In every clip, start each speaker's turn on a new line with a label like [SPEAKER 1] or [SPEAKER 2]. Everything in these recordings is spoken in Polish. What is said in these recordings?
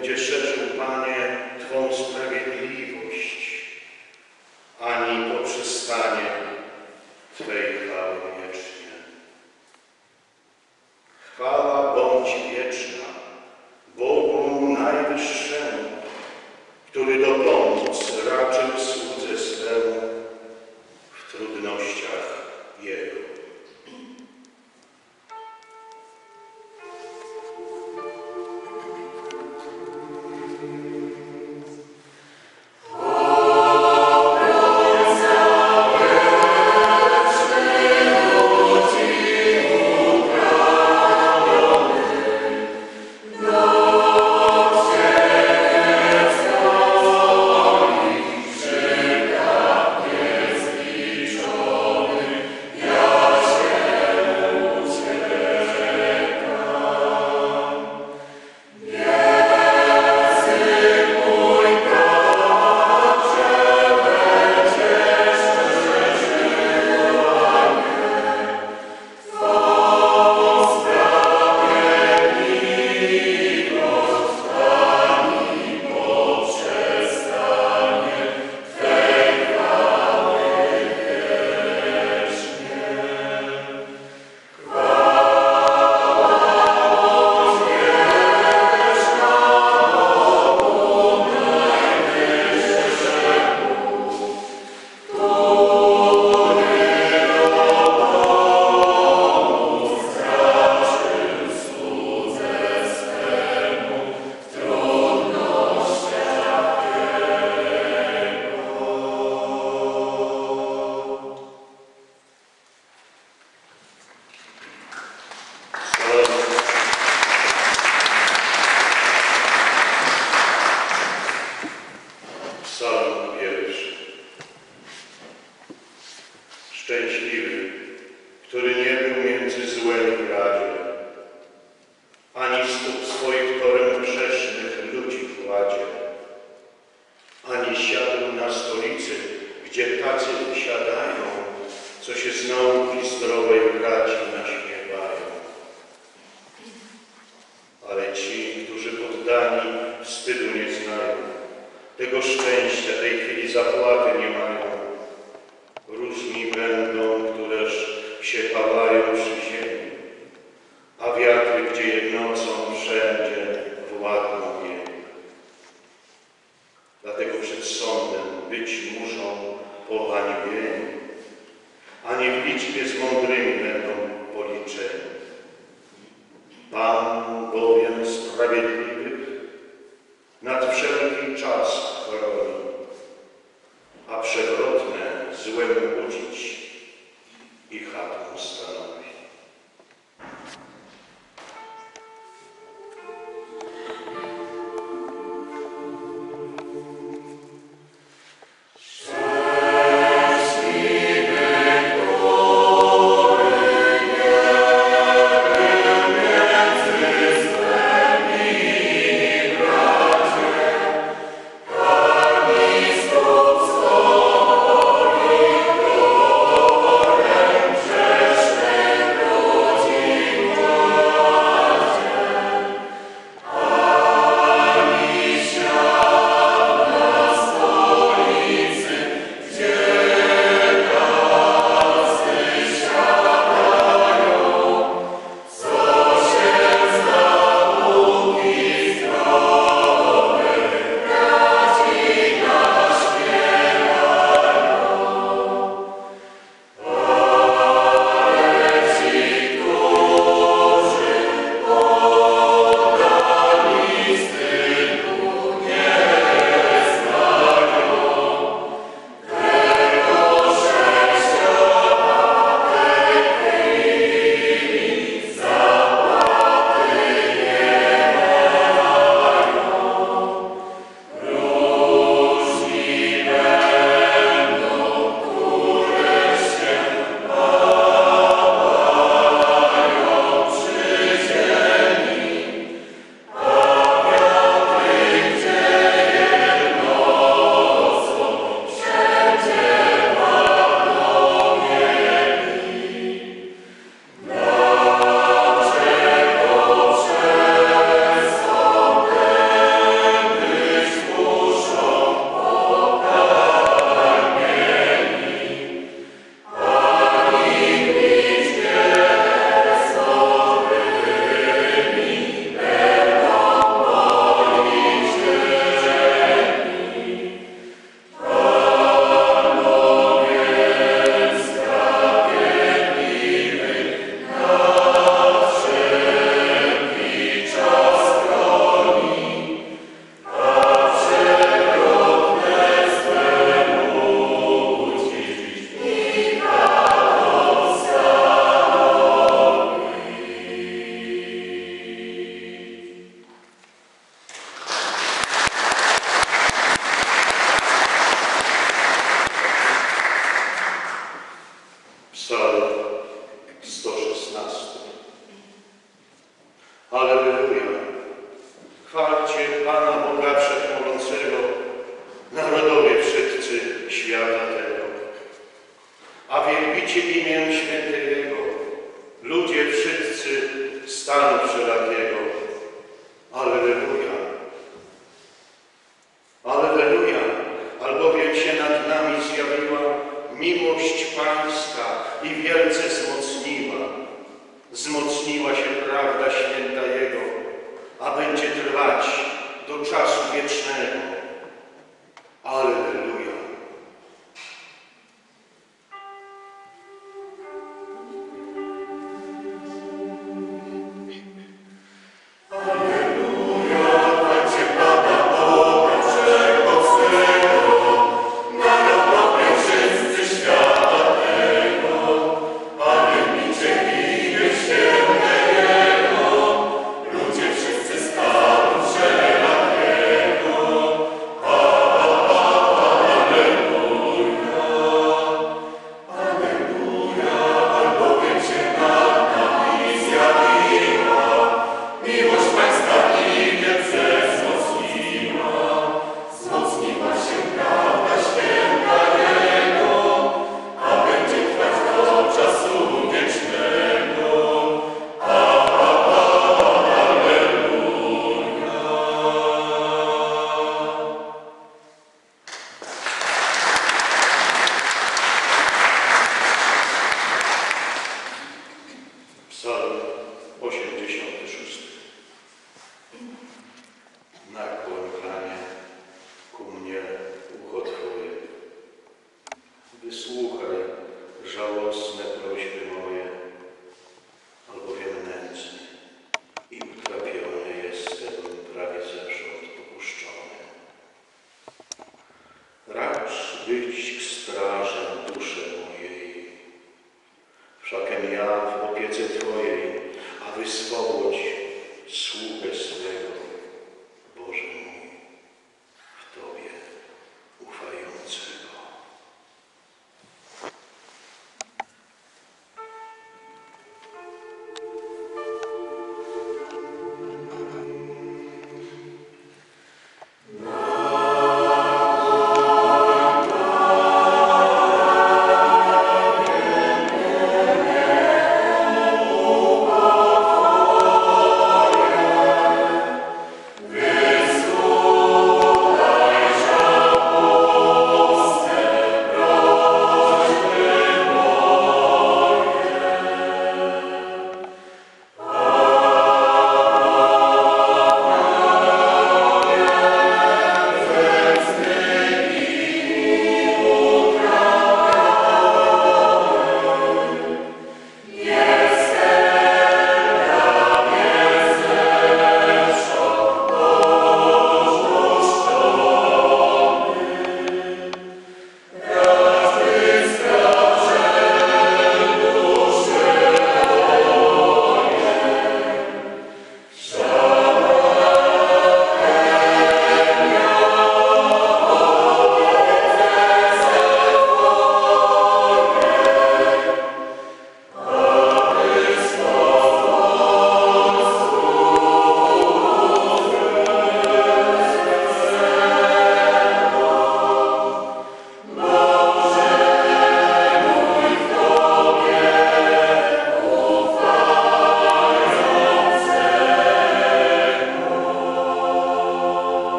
[SPEAKER 1] będzie szerzył, Panie, sprawiedliwych nad wszelki czas și iartă-te. A vorbit ce bine înșine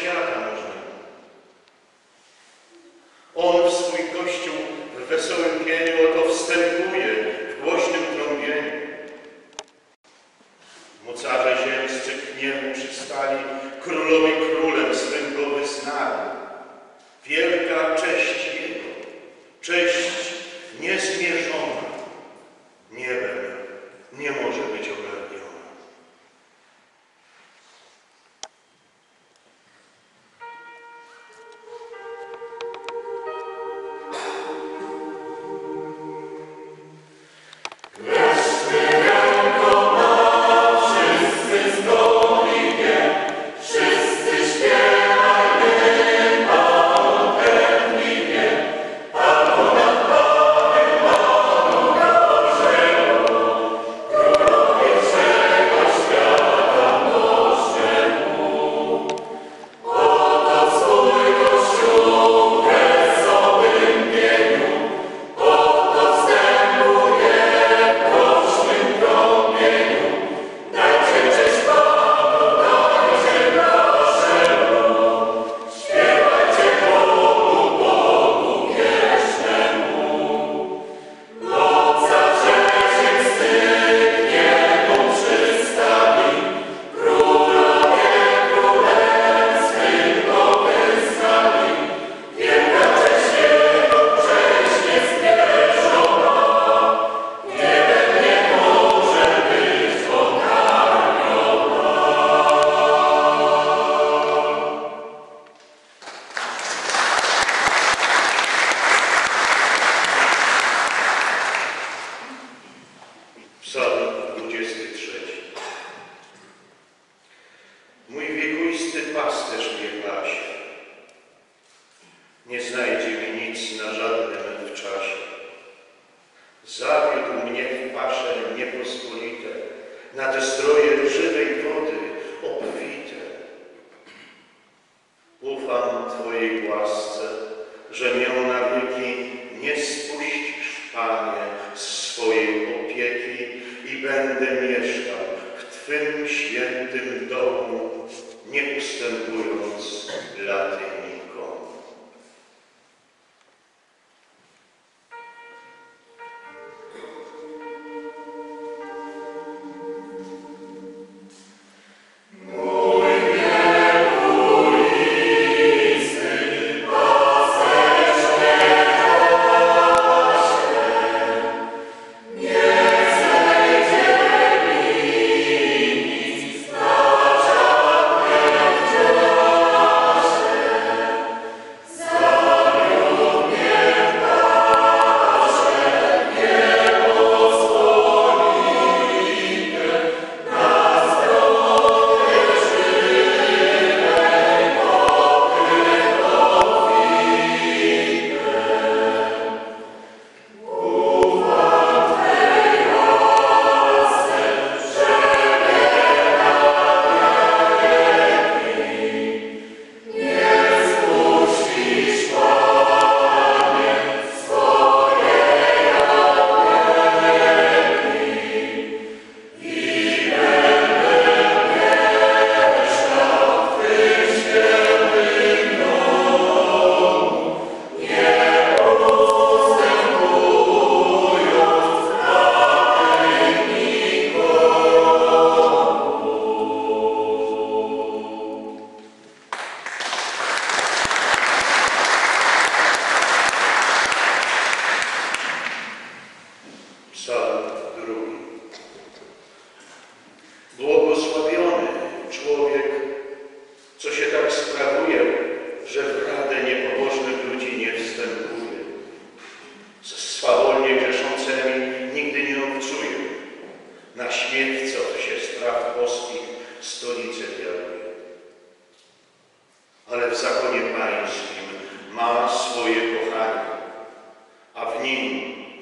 [SPEAKER 1] świata można. On w swój Kościół w wesołym kieniu oto wstępuje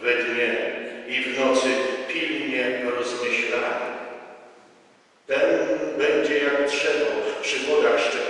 [SPEAKER 1] we dnie i w nocy pilnie rozmyślany. Ten będzie jak drzewo przy wodach szczególnych,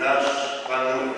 [SPEAKER 1] nasz panuje.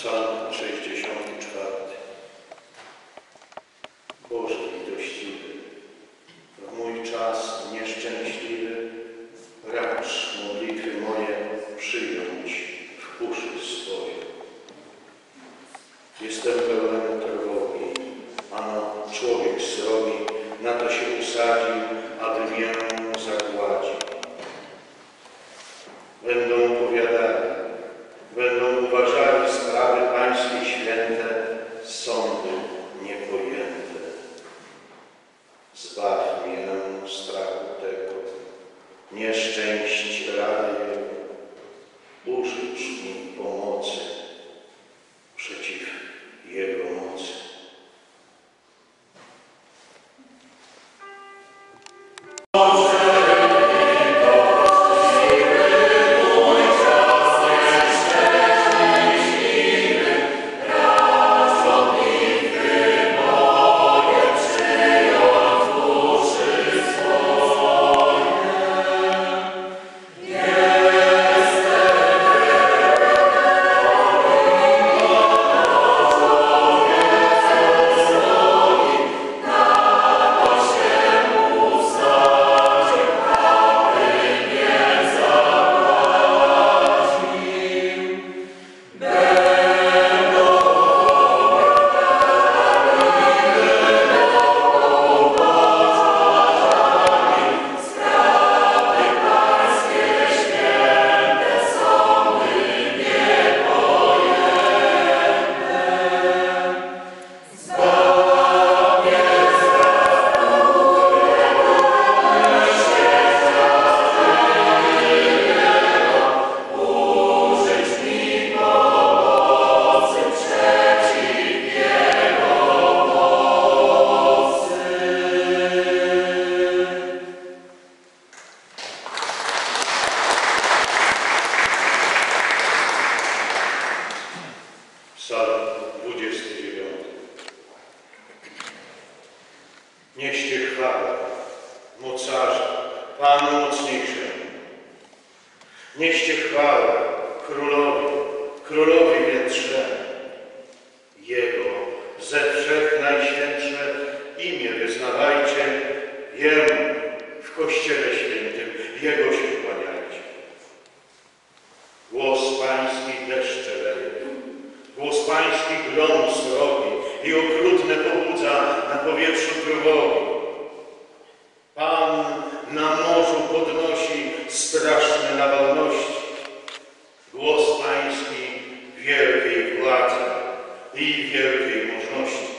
[SPEAKER 1] Psalm 60. władzy i wielkiej możności.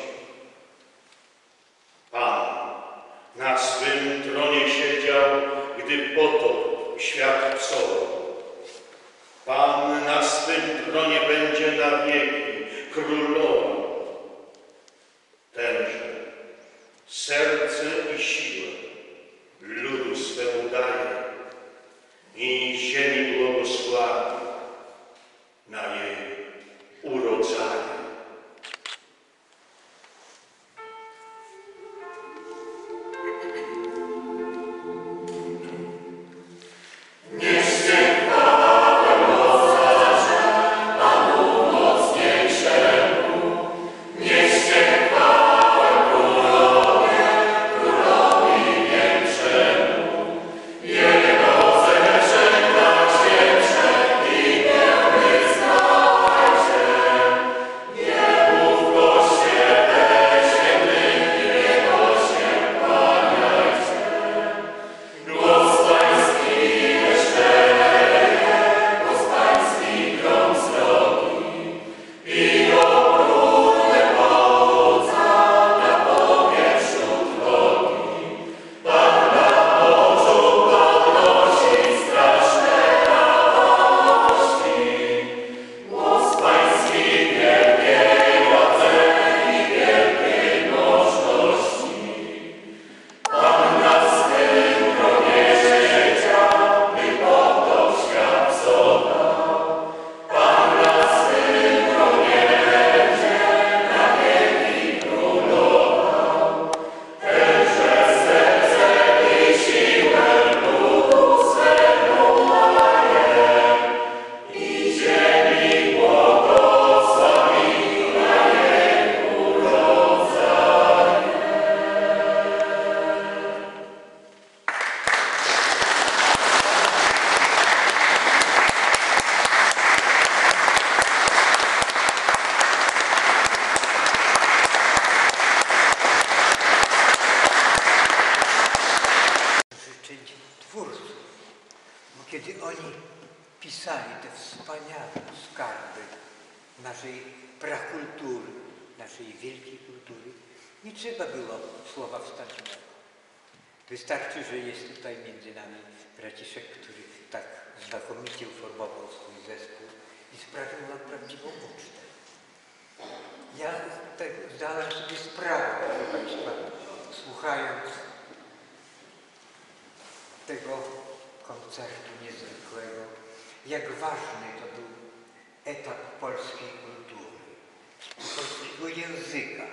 [SPEAKER 2] Języka,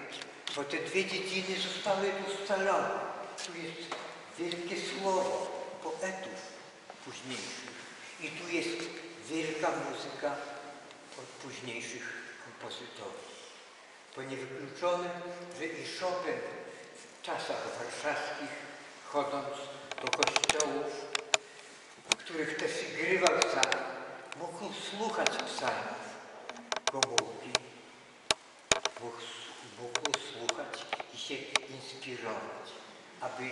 [SPEAKER 2] bo te dwie dziedziny zostały ustalone. Tu jest wielkie słowo poetów późniejszych i tu jest wielka muzyka od późniejszych kompozytorów. To niewykluczone, że i Chopin w czasach warszawskich, chodząc do kościołów, których też grywał sam, mógł słuchać psalmów Gomułki, mógł, mógł słuchać i się inspirować, aby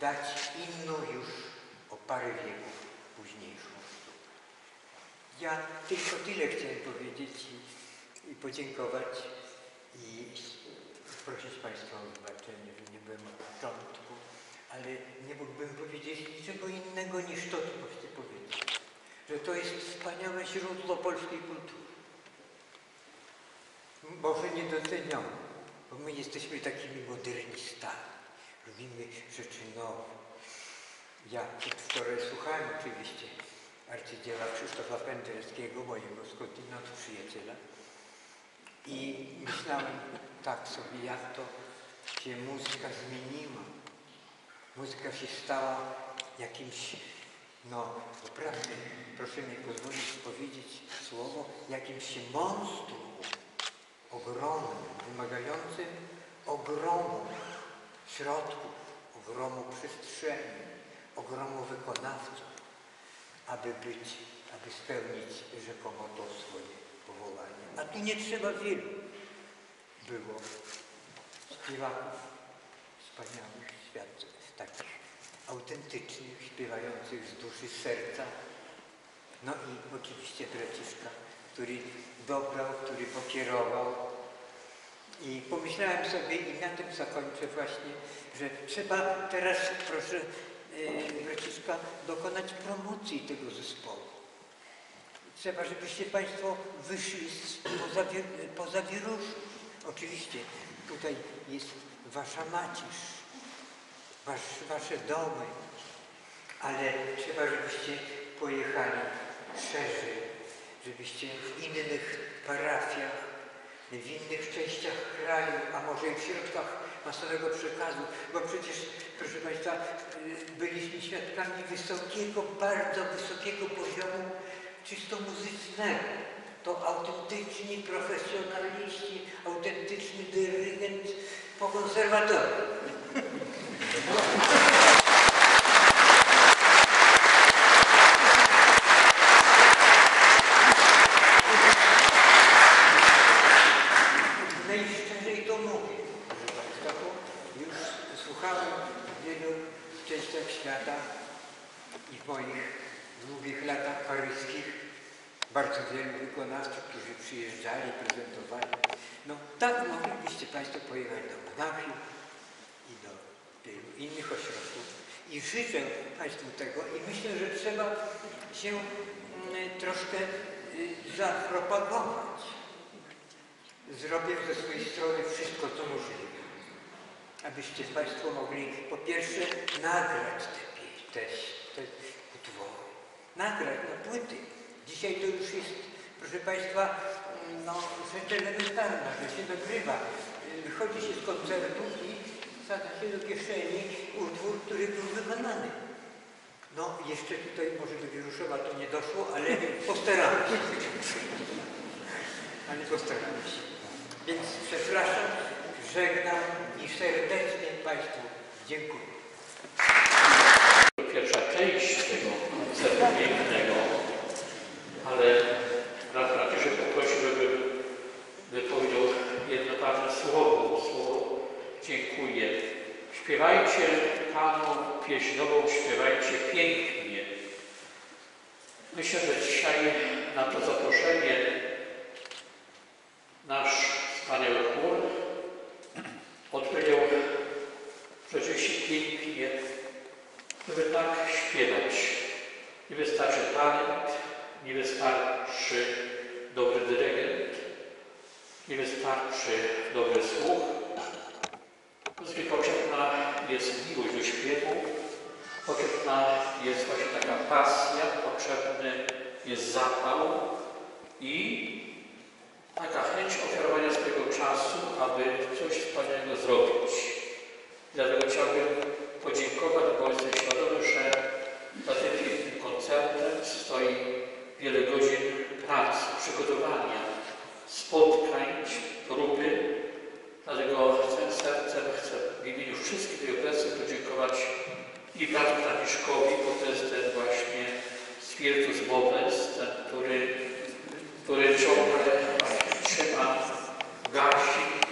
[SPEAKER 2] dać inną już o parę wieków późniejszą sztukę. Ja tylko tyle chciałem powiedzieć i, i podziękować i prosić Państwa o wybaczenie, że nie byłem od początku, ale nie mógłbym powiedzieć niczego innego niż to, co chcę powiedzieć. Że to jest wspaniałe źródło polskiej kultury. Może niedocenione, bo my jesteśmy takimi modernistami. Lubimy rzeczy nowe. Ja wczoraj słuchałem oczywiście arcydzieła Krzysztofa Penderskiego, mojego skądinąd przyjaciela. I myślałem tak sobie, jak to się muzyka zmieniła. Muzyka się stała jakimś, no naprawdę, proszę mi pozwolić powiedzieć słowo, jakimś monstrum ogromnym, wymagającym ogromu środków, ogromu przestrzeni, ogromu wykonawców, aby być, aby spełnić rzekomo to swoje powołanie. A tu nie trzeba wielu było śpiewaków wspaniałych, świat, takich autentycznych, śpiewających z duszy, serca. No i oczywiście braciszka, który dobrał, który pokierował. I pomyślałem sobie i na tym zakończę właśnie, że trzeba teraz, proszę yy, braciszka, dokonać promocji tego zespołu. Trzeba, żebyście Państwo wyszli poza, poza wieruszem. Oczywiście tutaj jest Wasza macierz, wasz, Wasze domy, ale trzeba, żebyście pojechali szerzej, żebyście w innych parafiach, w innych częściach kraju, a może i w środkach masowego przekazu, bo przecież, proszę Państwa, y, byliśmy świadkami wysokiego, bardzo wysokiego poziomu czysto muzycznego. To autentyczni profesjonaliści, autentyczny dyrygent po konserwatorium. Najszczerzej to mówię, proszę Państwa, bo już słuchałem w wielu częściach świata i w moich długich latach paryskich bardzo wielu wykonawców, którzy przyjeżdżali, prezentowali. No tak moglibyście Państwo pojechać do Monachium i do wielu innych ośrodków. I życzę Państwu tego i myślę, że trzeba się mm, troszkę y, zapropagować. Zrobię ze swojej strony wszystko, co możliwe, abyście Państwo mogli po pierwsze nagrać te, te, te utwory, nagrać na płyty. Dzisiaj to już jest, proszę Państwa, no, rzecz elementarna, że się nagrywa. Y, Wychodzi się z koncertu i wsadza się do kieszeni utwór, który był wykonany. No, jeszcze tutaj może do Wieruszowa to nie doszło, ale postaramy się. Ale postaramy się. Więc przepraszam, żegnam i serdecznie Państwu dziękuję.
[SPEAKER 3] pierwsza część tego koncertu Nie wystarczy talent, nie wystarczy dobry dyrygent, nie wystarczy dobry słuch. Wszystkim potrzebna jest miłość do śpiewu, potrzebna jest właśnie taka pasja, potrzebny jest zapał i taka chęć ofiarowania swojego czasu, aby coś wspaniałego zrobić. Dlatego chciałbym podziękować, bo jestem świadomy, że za tym koncertem stoi wiele godzin pracy, przygotowania, spotkań, próby. Dlatego całym sercem chcę w imieniu wszystkich tej obecnych podziękować i panu Franciszkowi, bo to jest ten właśnie spiritus mobens, ten, który, który ciągle trzyma gasi.